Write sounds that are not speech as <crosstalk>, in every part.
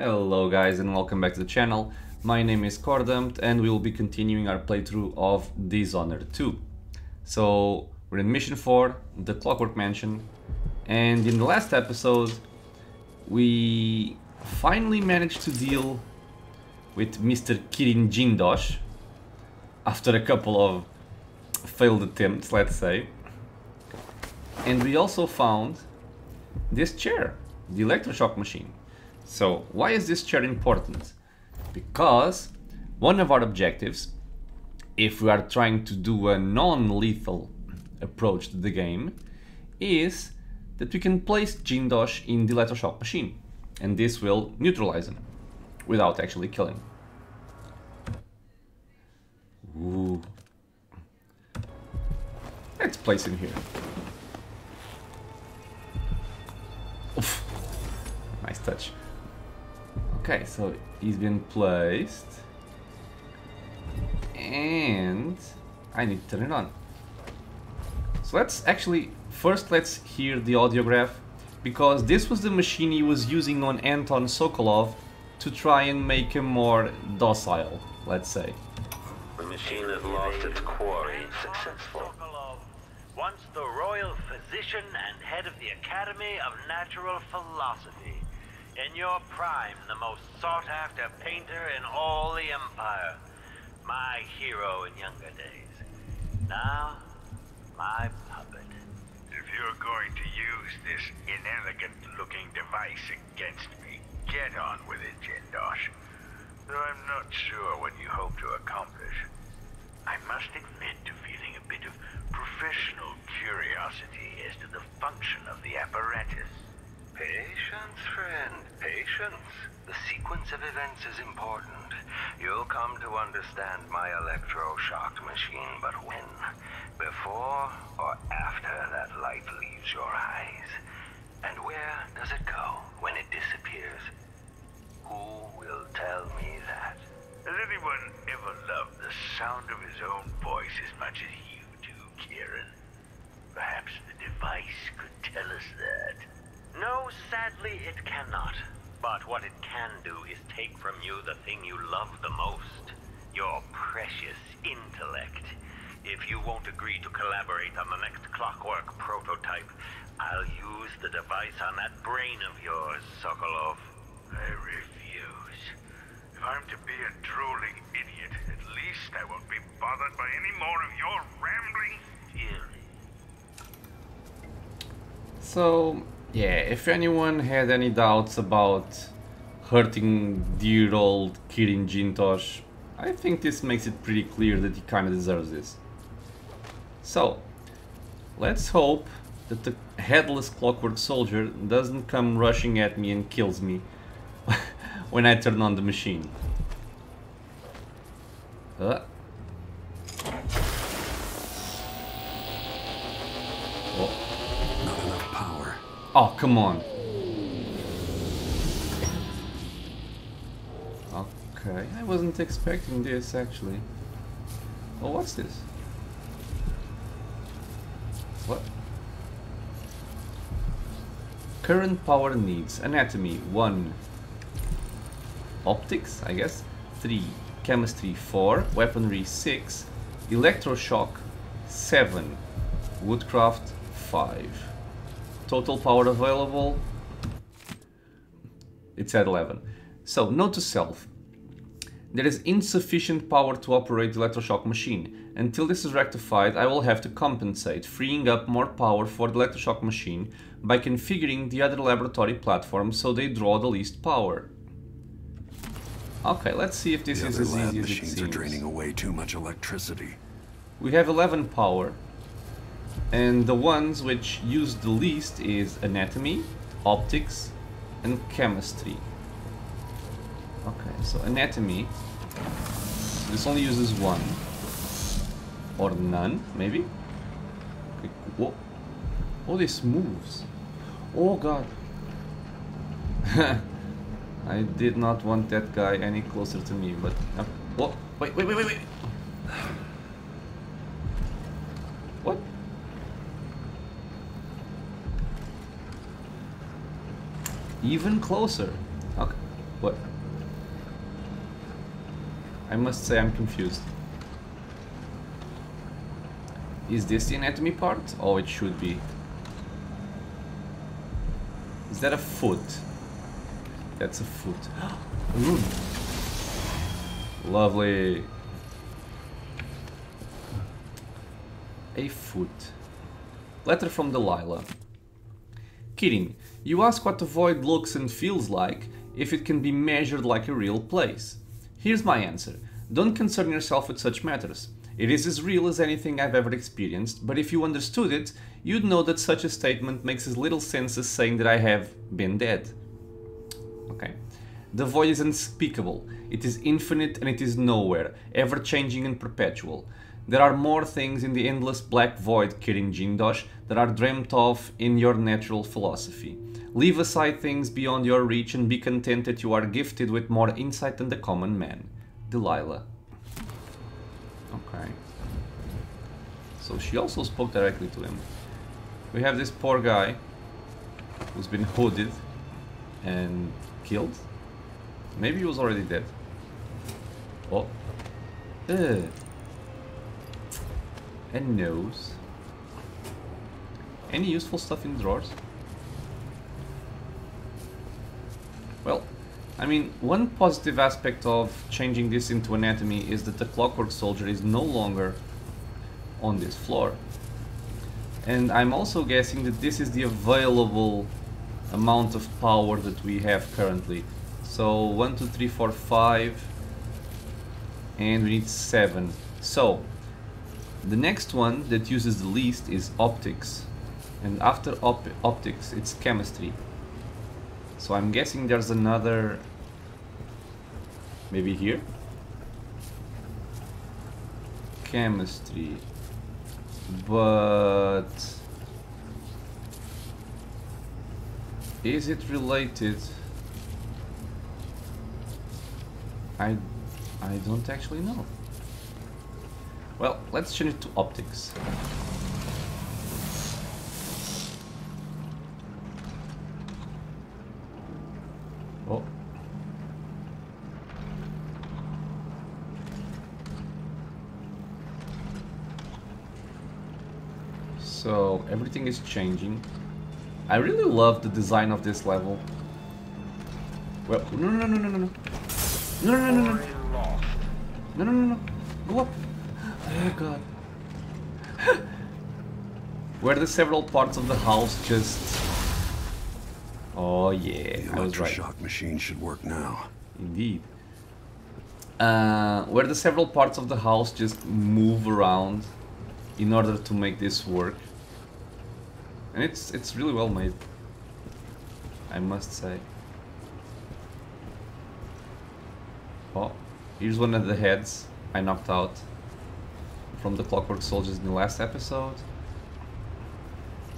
Hello guys and welcome back to the channel. My name is Coredumped and we will be continuing our playthrough of Dishonored 2. So we're in mission 4, the Clockwork Mansion, and in the last episode we finally managed to deal with Mr. Kirin Jindosh after a couple of failed attempts, let's say. And we also found this chair, the electroshock machine. So why is this chair important? Because one of our objectives, if we are trying to do a non-lethal approach to the game, is that we can place Jindosh in the electroshock machine. And this will neutralize him without actually killing. Ooh. Let's place him here. Oof. Nice touch. Okay, so he's been placed. And I need to turn it on. So let's actually, first let's hear the audiograph because this was the machine he was using on Anton Sokolov to try and make him more docile, let's say. The machine has lost its quarry. Successful. Sokolov, once the royal physician and head of the Academy of Natural Philosophy. In your prime, the most sought-after painter in all the Empire. My hero in younger days. Now, my puppet. If you're going to use this inelegant-looking device against me, get on with it, Jindosh. Though I'm not sure what you hope to accomplish. I must admit to feeling a bit of professional curiosity as to the function of the apparatus. Patience, friend, patience. The sequence of events is important. You'll come to understand my electroshock machine, but when? Before or after that light leaves your eyes? And where does it go when it disappears? Who will tell me that? Has anyone ever loved the sound of his own voice as much as you do, Kirin? Perhaps the device could tell us that. No, sadly, it cannot. But what it can do is take from you the thing you love the most. Your precious intellect. If you won't agree to collaborate on the next clockwork prototype, I'll use the device on that brain of yours, Sokolov. I refuse. If I'm to be a drooling idiot, at least I won't be bothered by any more of your rambling theories. So, yeah, if anyone had any doubts about hurting dear old Kirin Jindosh, I think this makes it pretty clear that he kinda deserves this. So, let's hope that the headless clockwork soldier doesn't come rushing at me and kills me <laughs> when I turn on the machine. Uh. Oh. Not enough power. Oh, come on. Okay, I wasn't expecting this actually. Oh, what's this? What? Current power needs. Anatomy 1. Optics, I guess. 3. Chemistry 4. Weaponry 6. Electroshock 7. Woodcraft 5. Total power available. It's at 11. So, note to self. There is insufficient power to operate the electroshock machine. Until this is rectified, I will have to compensate, freeing up more power for the electroshock machine by configuring the other laboratory platforms so they draw the least power. Okay, let's see if this The is as easy as it machines are draining away too much electricity. We have 11 power. And the ones which use the least is anatomy, optics, and chemistry. Okay, so anatomy. This only uses one. Or none, maybe? Okay, whoa. Oh, this moves. Oh god. <laughs> I did not want that guy any closer to me, but... Uh, whoa, wait, wait, wait, wait, wait! Even closer. Okay. What? I must say I'm confused. Is this the anatomy part? Oh, it should be. Is that a foot? That's a foot. <gasps> Lovely. A foot. Letter from Delilah. Kidding. You ask what the void looks and feels like if it can be measured like a real place. Here's my answer. Don't concern yourself with such matters. It is as real as anything I've ever experienced, but if you understood it, you'd know that such a statement makes as little sense as saying that I have been dead. Okay. The void is unspeakable. It is infinite and it is nowhere, ever changing and perpetual. There are more things in the endless black void, Kirin Jindosh, that are dreamt of in your natural philosophy. Leave aside things beyond your reach and be content that you are gifted with more insight than the common man. Delilah. Okay. So she also spoke directly to him. We have this poor guy who's been hooded and killed. Maybe he was already dead. Oh. Eh. Ugh. A nose. Any useful stuff in drawers? Well, I mean, one positive aspect of changing this into anatomy is that the Clockwork Soldier is no longer on this floor. And I'm also guessing that this is the available amount of power that we have currently. So 1, 2, 3, 4, 5 and we need 7. So the next one that uses the least is optics and after op optics it's chemistry. So I'm guessing there's another maybe here? Chemistry. But is it related? I I don't actually know. Well let's change it to optics Everything is changing. I really love the design of this level. Well, no, no, no, no, no, no. No, no, no, no, no. No, no, no, no. Go up. Oh, God. Where the several parts of the house just... Oh, yeah. The I was right. shock machine should work now. Indeed. Uh, where the several parts of the house just move around in order to make this work. And it's it's really well made. I must say. Oh, here's one of the heads I knocked out from the Clockwork Soldiers in the last episode.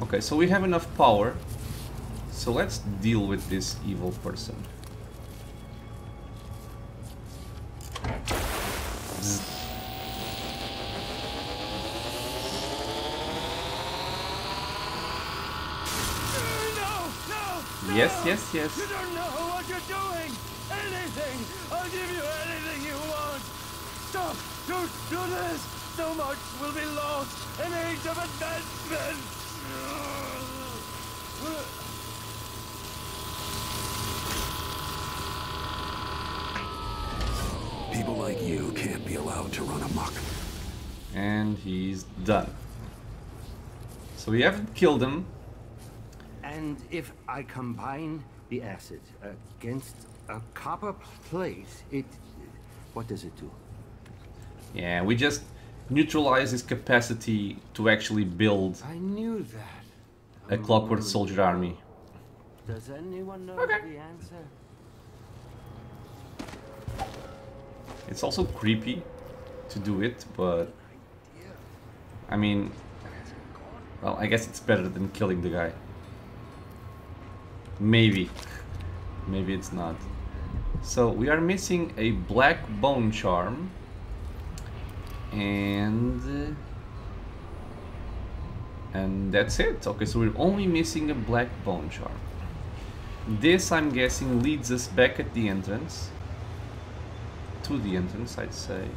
Okay, so we have enough power. So let's deal with this evil person. Zzz. No, no! Yes, yes, yes. You don't know what you're doing! Anything! I'll give you anything you want! Stop! Don't do this! So much will be lost! An age of advancement! People like you can't be allowed to run amok. And he's done. So we haven't killed him. And if I combine the acid against a copper plate, it... What does it do? Yeah, we just neutralize his capacity to actually build I knew that. a Clockwork Soldier army. Does anyone know Okay. the answer? It's also creepy to do it, but I mean, well, I guess it's better than killing the guy. Maybe, maybe it's not. So we are missing a black bone charm and and that's it. Okay, so we're only missing a black bone charm. This, I'm guessing, leads us back at the entrance. To the entrance, I'd say.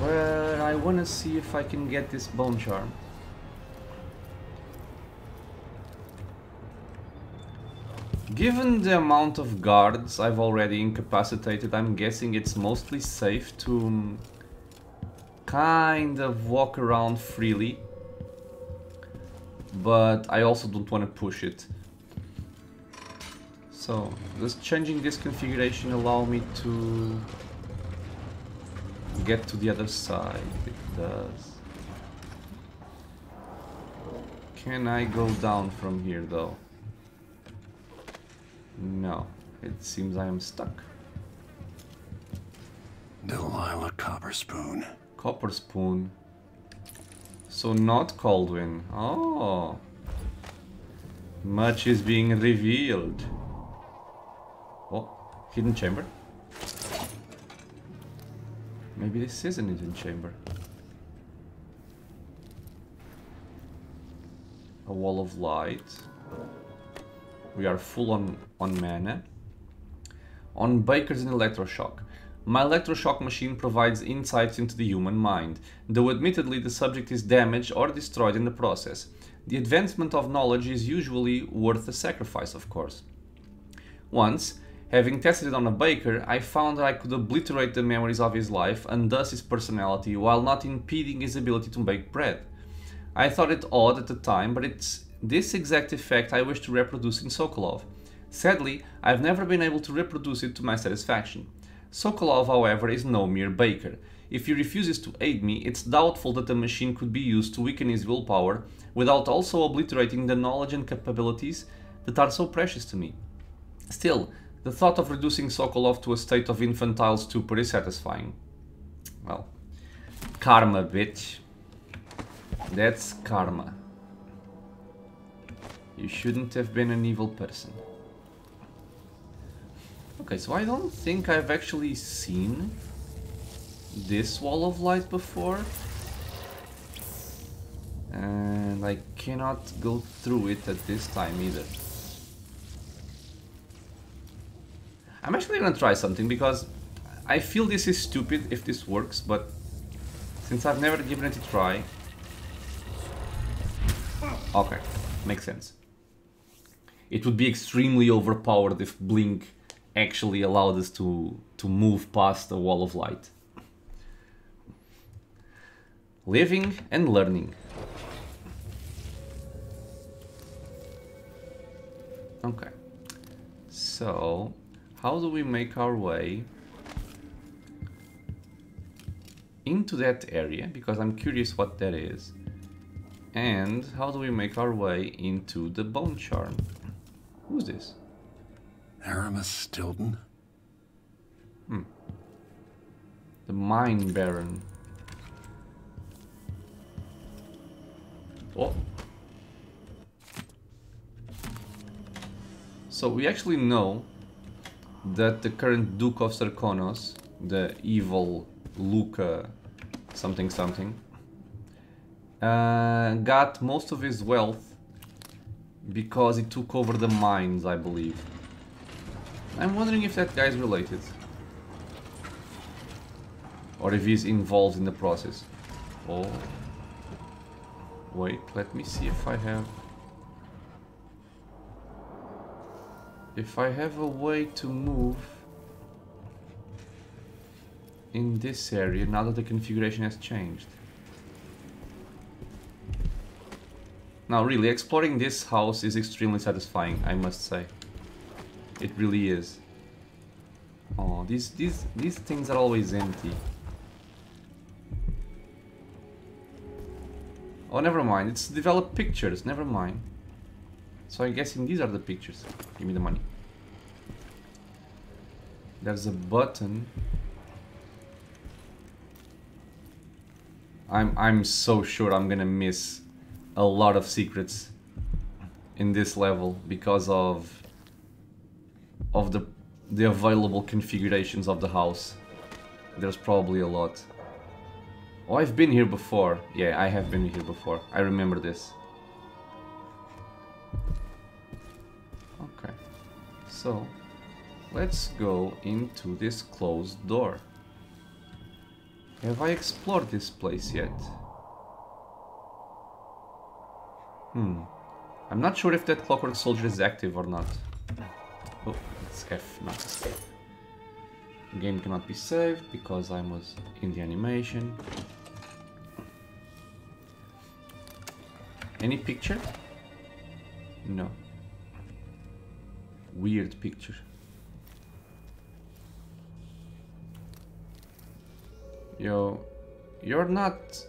But I want to see if I can get this bone charm. Given the amount of guards I've already incapacitated, I'm guessing it's mostly safe to um, kind of walk around freely. But I also don't want to push it. So, does changing this configuration allow me to get to the other side? It does. Can I go down from here though? No, it seems I am stuck. Delilah Copperspoon. Copper spoon. So not Kaldwin. Oh. Much is being revealed. Oh, hidden chamber. Maybe this is an hidden chamber. A wall of light. We are full on, on mana. On Bakers and Electroshock. My electroshock machine provides insights into the human mind, though admittedly the subject is damaged or destroyed in the process. The advancement of knowledge is usually worth the sacrifice, of course. Once, having tested it on a baker, I found that I could obliterate the memories of his life and thus his personality while not impeding his ability to bake bread. I thought it odd at the time, but it's this exact effect I wish to reproduce in Sokolov. Sadly, I've never been able to reproduce it to my satisfaction. Sokolov, however, is no mere baker. If he refuses to aid me, it's doubtful that the machine could be used to weaken his willpower without also obliterating the knowledge and capabilities that are so precious to me. Still, the thought of reducing Sokolov to a state of infantile stupor is satisfying. Well, karma, bitch. That's karma. You shouldn't have been an evil person. Okay, so I don't think I've actually seen this wall of light before. And I cannot go through it at this time either. I'm actually gonna try something because I feel this is stupid if this works, but since I've never given it a try... Okay, makes sense. It would be extremely overpowered if Blink actually allowed us to, to move past a wall of light. Living and learning. Okay. So, how do we make our way into that area? Because I'm curious what that is. And how do we make our way into the bone charm? Who's this? Aramis Stilton? Hmm. The Mine Baron. Oh. So we actually know that the current Duke of Serkonos, the evil Luca something something, uh, got most of his wealth because he took over the mines, I believe. I'm wondering if that guy's related. Or if he's involved in the process. Oh. Wait, let me see if I have... If I have a way to move in this area now that the configuration has changed. Now really, exploring this house is extremely satisfying, I must say. It really is. Oh, these these these things are always empty. Oh, never mind. It's developed pictures. Never mind. So I'm guessing these are the pictures. Give me the money. There's a button. I'm I'm so sure I'm gonna miss a lot of secrets in this level because of of the the available configurations of the house. There's probably a lot. Oh, I've been here before. Yeah, I have been here before. I remember this. Okay. So, let's go into this closed door. Have I explored this place yet? Hmm. I'm not sure if that Clockwork Soldier is active or not. Oh, it's F, not escape. Game cannot be saved because I was in the animation. Any picture? No. Weird picture. Yo, you're not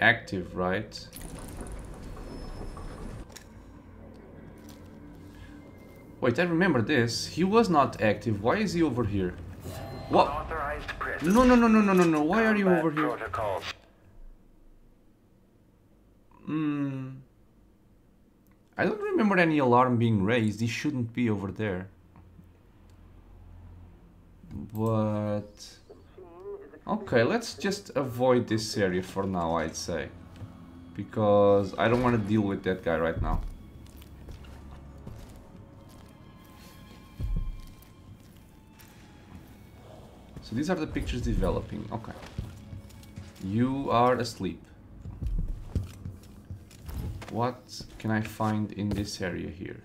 active, right? Wait, I remember this. He was not active. Why is he over here? What? No, no, no, no, no, no, no. Why are you over here? Hmm. I don't remember any alarm being raised. He shouldn't be over there. But... Okay, let's just avoid this area for now, I'd say. Because I don't want to deal with that guy right now. So these are the pictures developing. Okay. You are asleep. What can I find in this area here?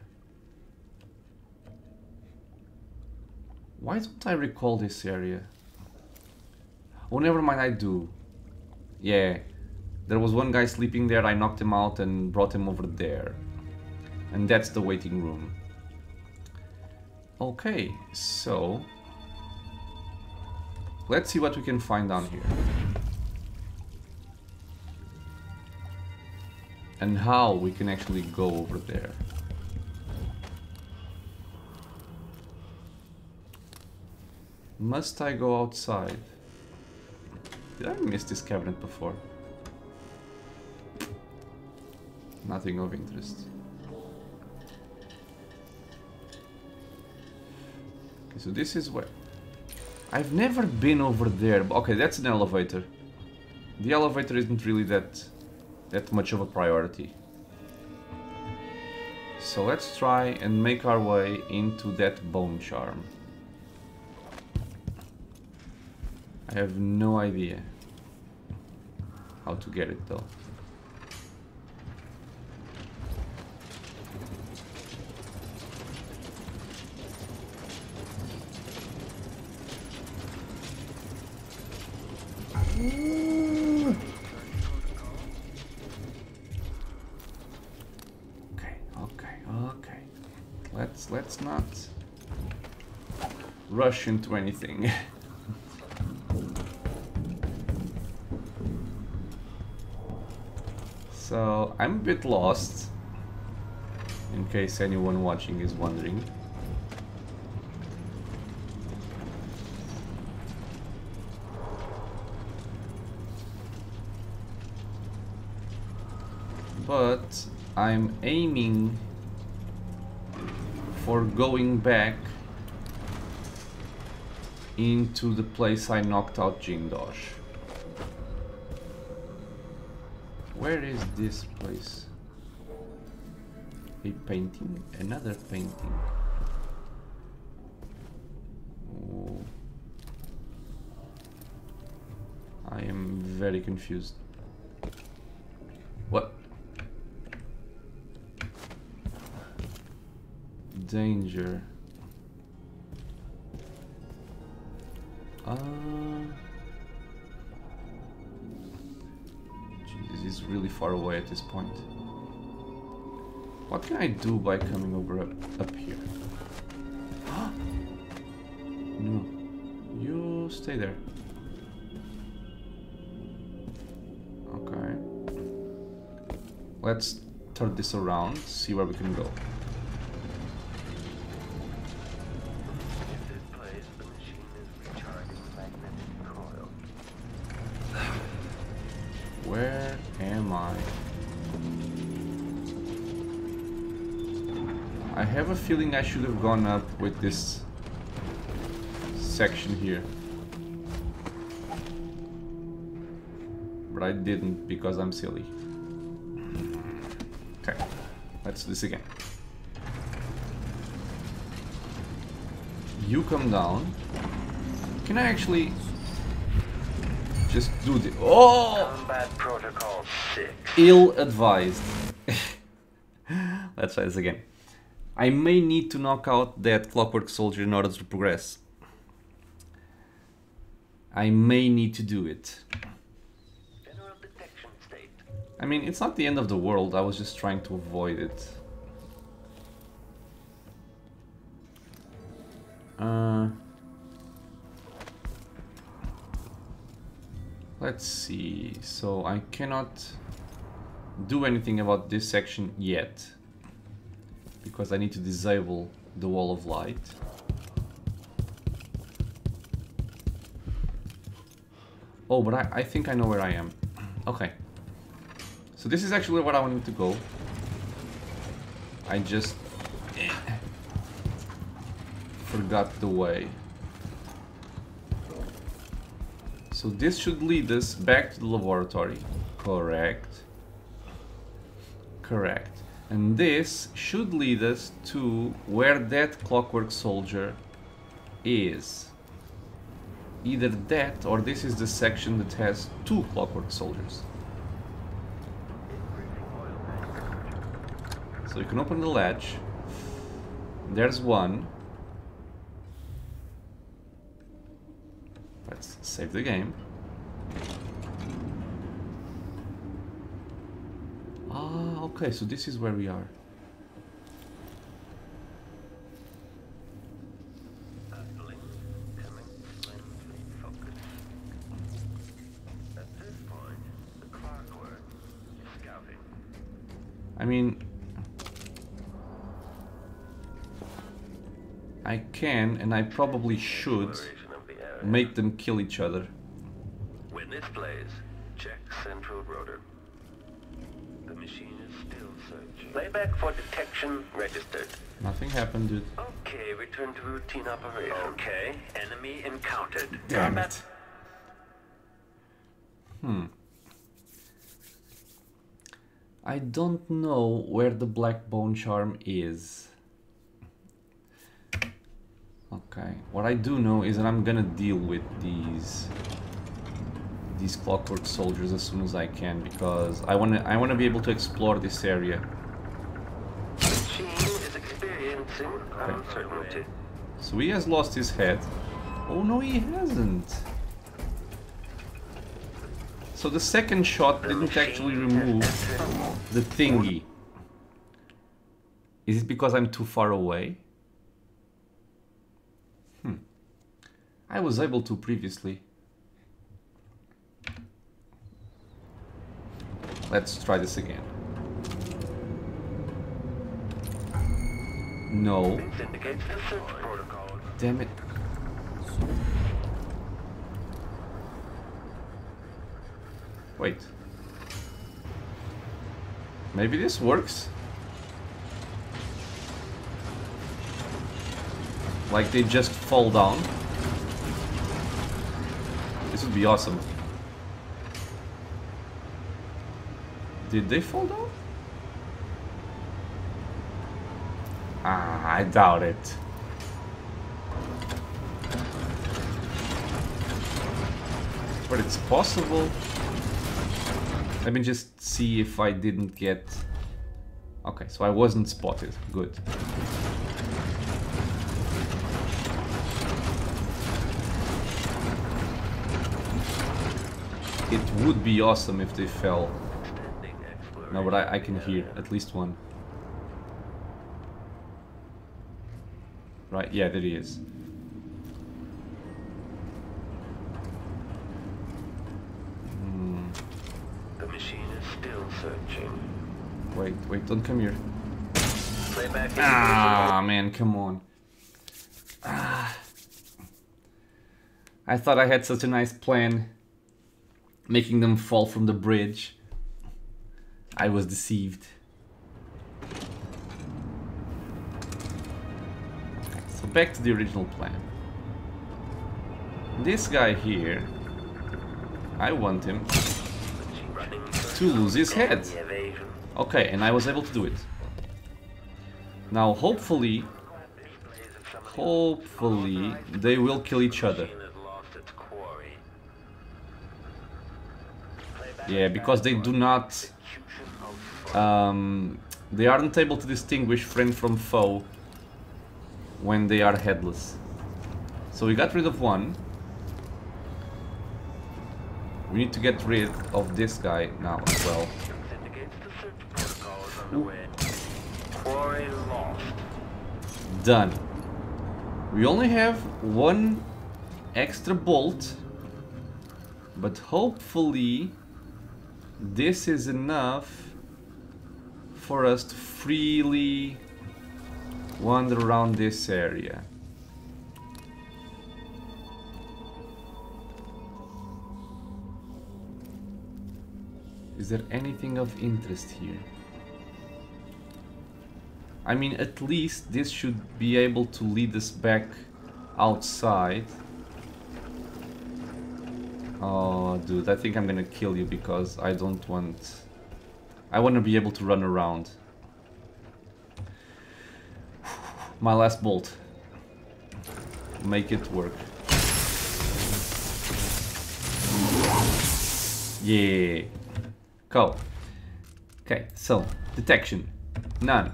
Why don't I recall this area? Oh, never mind, I do. Yeah, there was one guy sleeping there, I knocked him out and brought him over there. And that's the waiting room. Okay, so... Let's see what we can find down here. And how we can actually go over there. Must I go outside? Did I miss this cabinet before? Nothing of interest. Okay, so this is where... I've never been over there. Okay, that's an elevator. The elevator isn't really that that much of a priority. So let's try and make our way into that bone charm. I have no idea how to get it though. Okay, okay, okay. Let's let's not rush into anything. <laughs> so I'm a bit lost. In case anyone watching is wondering. but I'm aiming for going back into the place I knocked out Jindosh. Where is this place? A painting? Another painting. Oh. I am very confused. What? Danger. Uh, Jesus, he's really far away at this point. What can I do by coming over up, up here? no. You stay there. Okay. Let's turn this around, see where we can go. I have a feeling I should have gone up with this section here. But I didn't because I'm silly. Okay, let's do this again. You come down. Can I actually just do the... Oh! Combat Protocol 6. Ill-advised. <laughs> Let's try this again. I may need to knock out that clockwork soldier in order to progress. I may need to do it. General detection state. I mean, it's not the end of the world, I was just trying to avoid it. Uh, let's see, so I cannot do anything about this section yet because I need to disable the wall of light. Oh, but I, I think I know where I am. <clears throat> Okay. So this is actually where I wanted to go. I just <coughs> forgot the way. So this should lead us back to the laboratory. Correct. Correct. And this should lead us to where that clockwork soldier is. Either that or this is the section that has two clockwork soldiers. So you can open the latch. There's one. Let's save the game. Ah, okay, so this is where we are. I mean, I can and I probably should make them kill each other. When this plays, check central rotor. Playback for detection registered. Nothing happened, dude. Okay, return to routine operation. Okay, enemy encountered. Damn it. Hmm. I don't know where the black bone charm is. Okay, what I do know is that I'm gonna deal with these these clockwork soldiers as soon as I can because I wanna I wanna be able to explore this area. Machine is uncertainty. So he has lost his head. Oh no, he hasn't. So the second shot didn't actually remove the thingy. Is it because I'm too far away? Hmm. I was able to previously. Let's try this again. No. Damn it. Wait. Maybe this works? Like they just fall down? This would be awesome. Did they fall down? Ah, I doubt it. But it's possible. Let me just see if I didn't get... Okay, so I wasn't spotted. Good. It would be awesome if they fell. No, but I, I can hear at least one. Right, yeah, there he is. The machine is still searching. Wait, wait, don't come here. Ah, man, come on. Ah. I thought I had such a nice plan. Making them fall from the bridge. I was deceived. Back to the original plan. This guy here, I want him to lose his head. Okay, and I was able to do it. Now, hopefully, hopefully they will kill each other. Yeah, because they do not... Um, they aren't able to distinguish friend from foe when they are headless. So we got rid of one. We need to get rid of this guy now as well. Done. We only have one extra bolt, but hopefully this is enough for us to freely wander around this area. Is there anything of interest here? I mean, at least this should be able to lead us back outside. Oh, dude, I think I'm gonna kill you because I don't want... I want to be able to run around. My last bolt. Make it work. Yeah. Go. Okay, so, detection. None.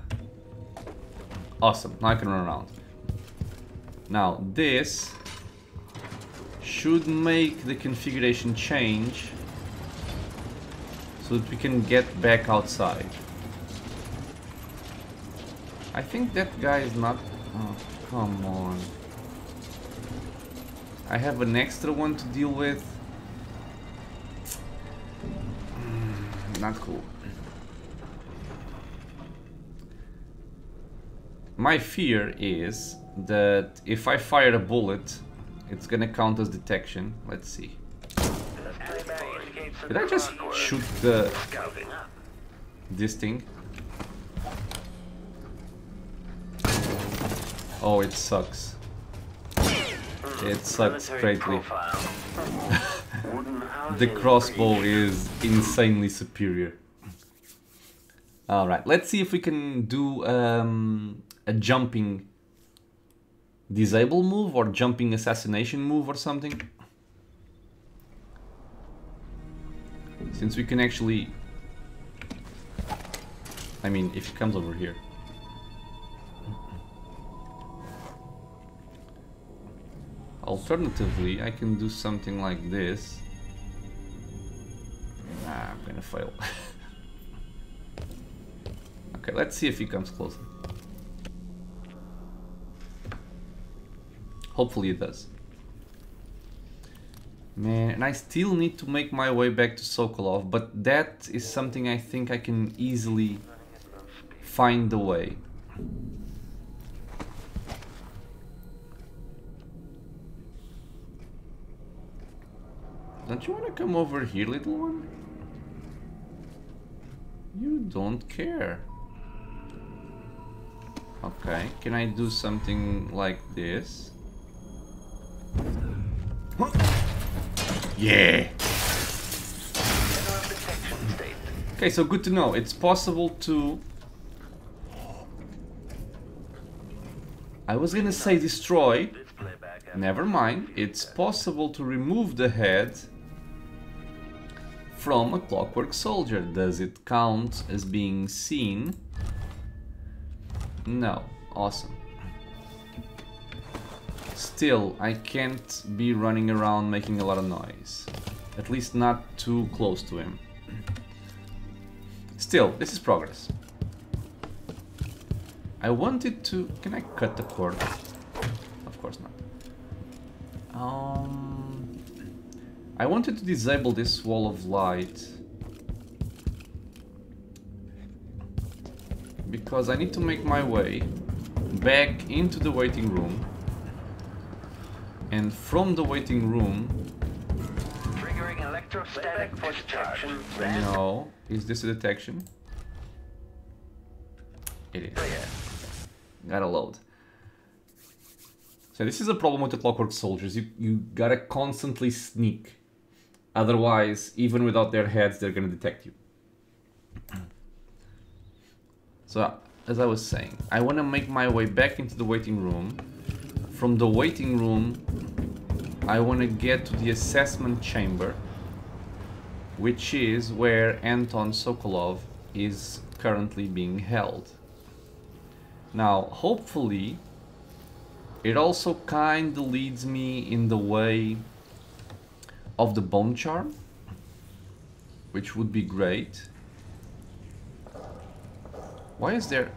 Awesome, now I can run around. Now, this should make the configuration change so that we can get back outside. I think that guy is not... Oh, come on. I have an extra one to deal with. Mm, not cool. My fear is that if I fire a bullet, it's gonna count as detection. Let's see. Did I just shoot the this thing? Oh, it sucks. It sucks greatly. <laughs> the crossbow is insanely superior. Alright, let's see if we can do um, a jumping disable move or jumping assassination move or something. Since we can actually... I mean, if he comes over here. Alternatively, I can do something like this. I'm gonna fail. <laughs> okay, let's see if he comes closer. Hopefully it does. Man, and I still need to make my way back to Sokolov, but that is something I think I can easily find the way. Come over here, little one? You don't care. Okay, can I do something like this? Yeah! Okay, so good to know. It's possible to... I was gonna say destroy. Never mind. It's possible to remove the head from a clockwork soldier. Does it count as being seen? No. Awesome. Still, I can't be running around making a lot of noise. At least not too close to him. Still, this is progress. I wanted to... Can I cut the cord? Of course not. Um, I wanted to disable this wall of light. Because I need to make my way back into the waiting room and from the waiting room... Triggering electrostatic detection. No. Is this a detection? It is. Gotta load. So this is a problem with the Clockwork Soldiers. You, you gotta constantly sneak. Otherwise, even without their heads, they're gonna detect you. So, as I was saying, I wanna make my way back into the waiting room from the waiting room, I want to get to the assessment chamber, which is where Anton Sokolov is currently being held. Now, hopefully, it also kind of leads me in the way of the bone charm, which would be great. Why is there?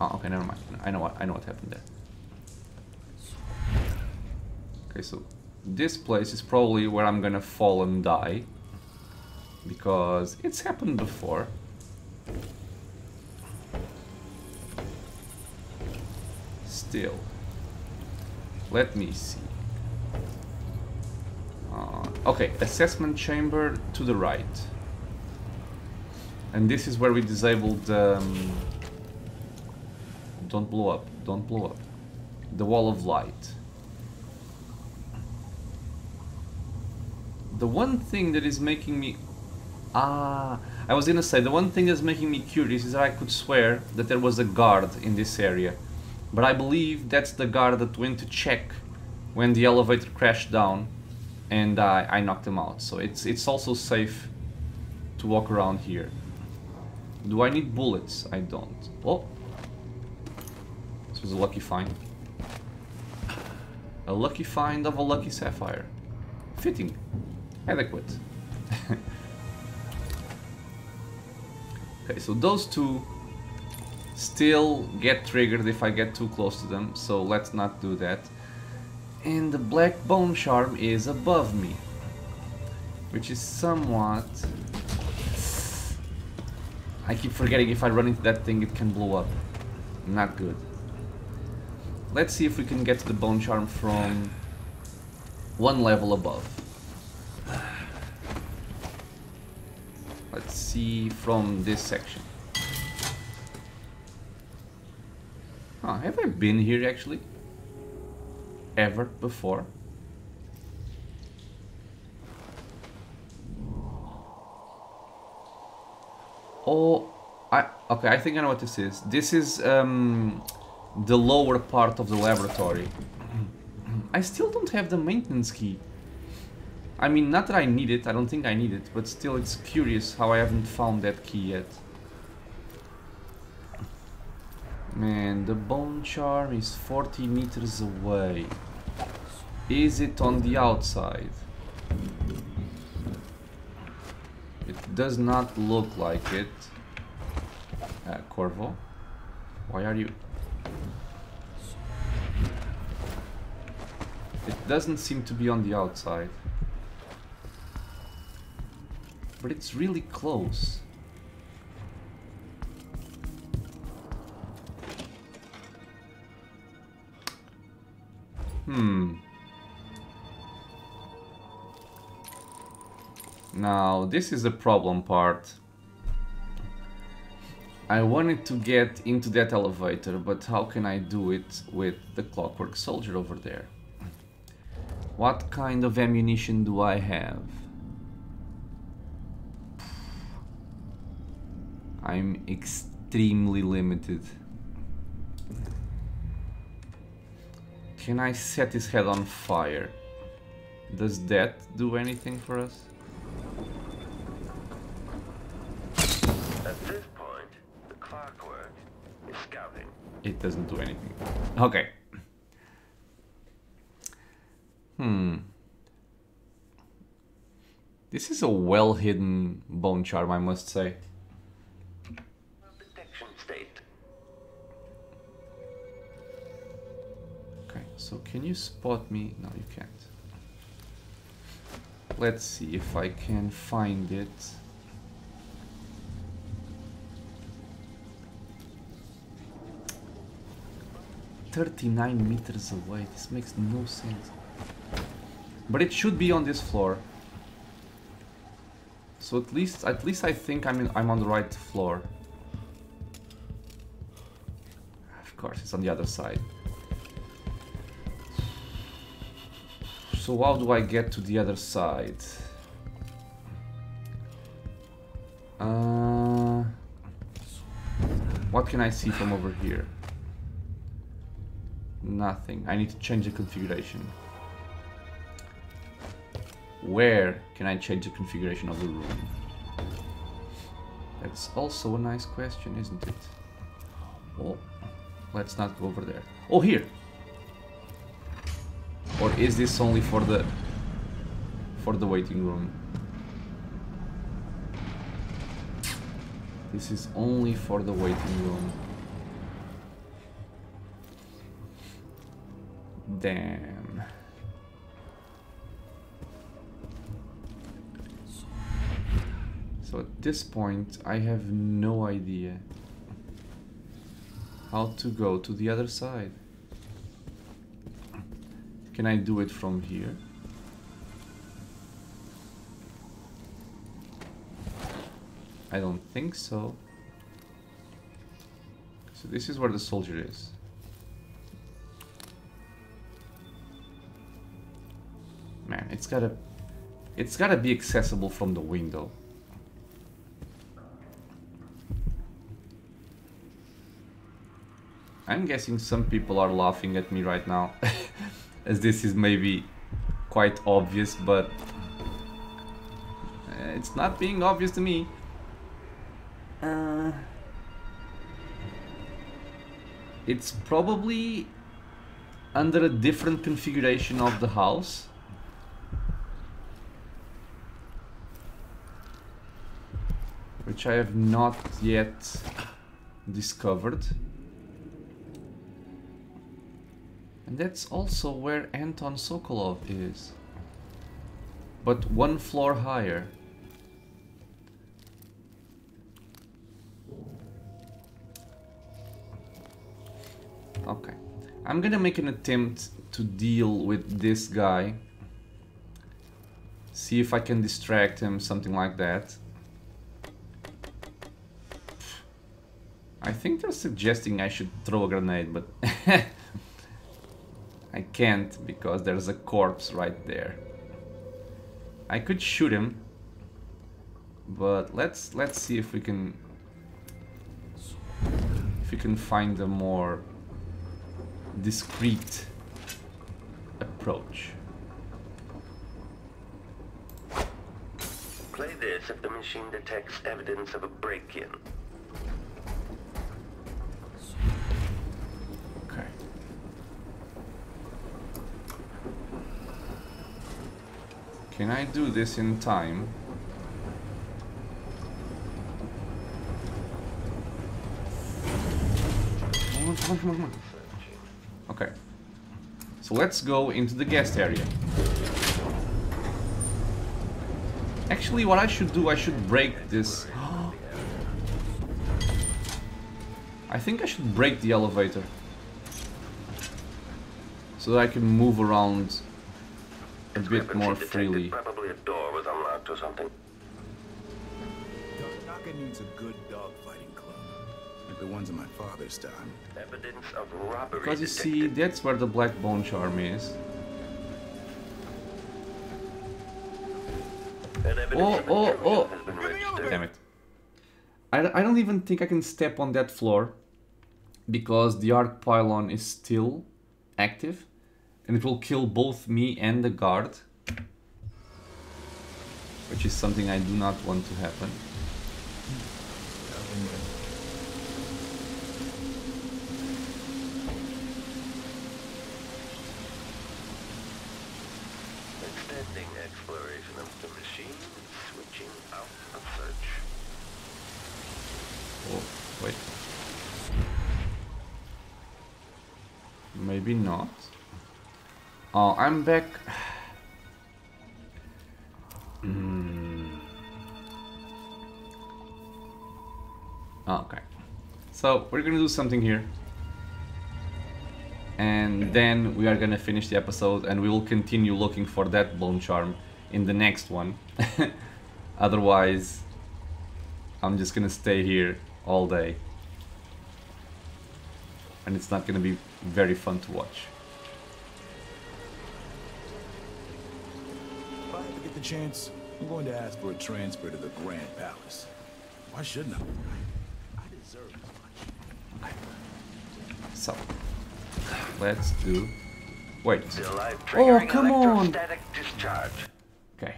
Oh, okay, never mind. I know what I know what happened there. Okay, so this place is probably where I'm gonna fall and die because it's happened before. Still, let me see. Okay, assessment chamber to the right. And this is where we disabled... Um, don't blow up, don't blow up. The wall of light. The one thing that is making me... Ah, I was gonna say, the one thing that's making me curious is that I could swear that there was a guard in this area. But I believe that's the guard that went to check when the elevator crashed down and I, I knocked him out. So it's it's also safe to walk around here. Do I need bullets? I don't. Oh, this was a lucky find. A lucky find of a lucky sapphire. Fitting. Adequate. <laughs> okay, so those two still get triggered if I get too close to them, so let's not do that. And the black bone charm is above me, which is somewhat... I keep forgetting if I run into that thing it can blow up. Not good. Let's see if we can get to the bone charm from one level above. Let's see from this section. Huh, have I been here actually? Ever before? Oh, I okay. I think I know what this is. This is um, the lower part of the laboratory. <clears throat> I still don't have the maintenance key. I mean, not that I need it. I don't think I need it, but still, it's curious how I haven't found that key yet. Man, the bone charm is 40 meters away. Is it on the outside? It does not look like it. Uh, Corvo, why are you... It doesn't seem to be on the outside. But it's really close. Hmm. Now, this is the problem part. I wanted to get into that elevator, but how can I do it with the clockwork soldier over there? What kind of ammunition do I have? I'm extremely limited. Can I set his head on fire? Does that do anything for us? At this point, the clockwork is scouting. It doesn't do anything. Okay. Hmm. This is a well hidden bone charm, I must say. So can you spot me? No, you can't. Let's see if I can find it. Thirty-nine meters away. This makes no sense. But it should be on this floor. So at least, at least I think I'm in, I'm on the right floor. Of course, it's on the other side. So how do I get to the other side? Uh, what can I see from over here? Nothing. I need to change the configuration. Where can I change the configuration of the room? That's also a nice question, isn't it? Oh, let's not go over there. Oh, here! Or is this only for the for the waiting room? This is only for the waiting room. Damn. So at this point, I have no idea how to go to the other side. Can I do it from here? I don't think so. So this is where the soldier is. Man, it's gotta... It's gotta be accessible from the window. I'm guessing some people are laughing at me right now. <laughs> as this is maybe quite obvious, but... uh, It's not being obvious to me. Uh, it's probably under a different configuration of the house. Which I have not yet discovered. And that's also where Anton Sokolov is. But one floor higher. Okay. I'm gonna make an attempt to deal with this guy. See if I can distract him, something like that. I think they're suggesting I should throw a grenade, but <laughs> I can't because there's a corpse right there. I could shoot him, but let's let's see if we can if we can find a more discreet approach. Play this if the machine detects evidence of a break-in. Can I do this in time? Okay. So let's go into the guest area. Actually, what I should do, I should break this. <gasps> I think I should break the elevator. So that I can move around a bit more detected. freely. Probably a door was unlocked or something. Naka needs a good dogfighting club, like the ones in my father's time. Evidence of robbery Because you see, that's where the black bone charm is. Oh, oh, oh. has been registered. Damn it. I, I don't even think I can step on that floor because the arc pylon is still active and it will kill both me and the guard which is something I do not want to happen. Extending exploration of the machine, switching out of search. Oh, wait. Maybe not. Oh, I'm back. Hmm. Okay. So, we're gonna do something here. And then we are gonna finish the episode and we will continue looking for that bone charm in the next one. <laughs> Otherwise, I'm just gonna stay here all day. And it's not gonna be very fun to watch. Chance, I'm going to ask for a transfer to the Grand Palace. Why shouldn't I? I deserve as much. So, let's do... Wait. Live Oh, triggering come on! discharge. Okay.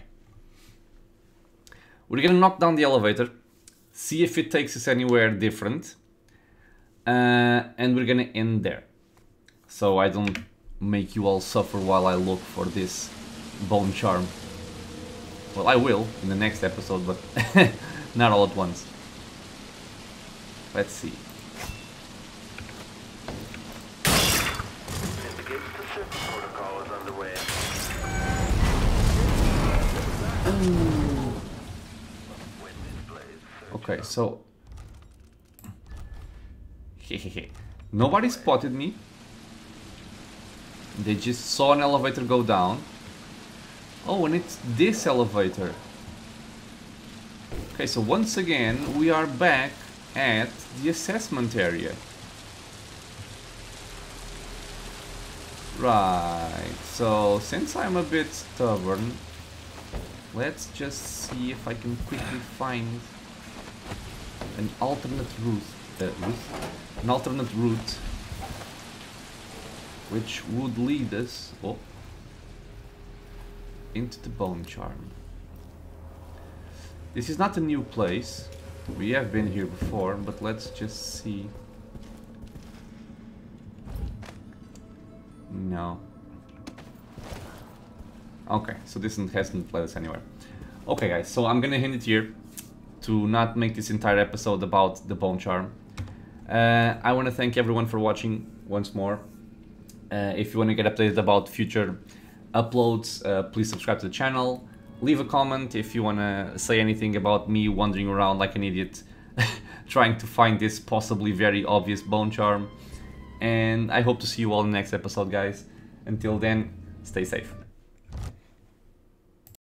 We're gonna knock down the elevator, see if it takes us anywhere different, uh, and we're gonna end there. So I don't make you all suffer while I look for this bone charm. Well, I will in the next episode, but <laughs> not all at once. Let's see. Okay, so... <laughs> Nobody spotted me. They just saw an elevator go down. Oh, and it's this elevator. Okay, so once again, we are back at the assessment area. Right, so since I'm a bit stubborn, let's just see if I can quickly find an alternate route, uh, route? an alternate route which would lead us oh, into the bone charm. This is not a new place. We have been here before, but let's just see. No. Okay, so this hasn't led us anywhere. Okay guys, so I'm gonna end it here to not make this entire episode about the bone charm. Uh, I want to thank everyone for watching once more. Uh, if you want to get updated about future uploads, uh, please subscribe to the channel. Leave a comment if you want to say anything about me wandering around like an idiot <laughs> trying to find this possibly very obvious bone charm. And I hope to see you all in the next episode, guys. Until then, stay safe.